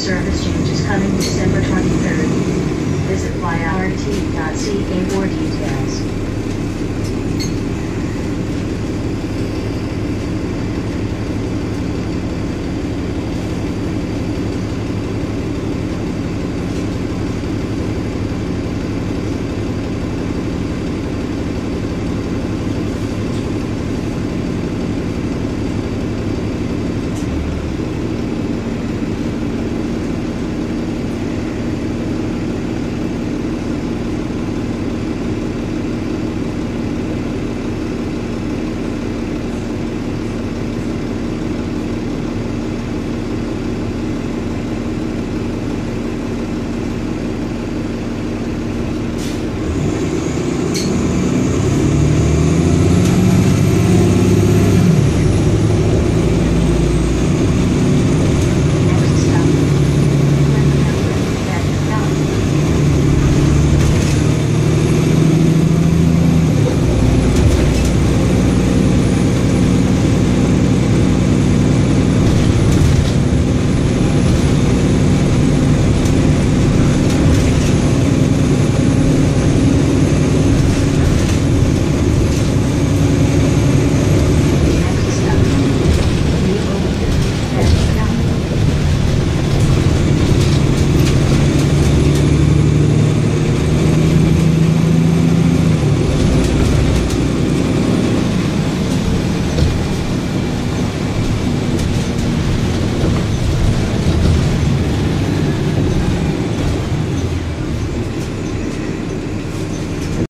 Service changes coming December 23rd. Visit yrt.ca for details.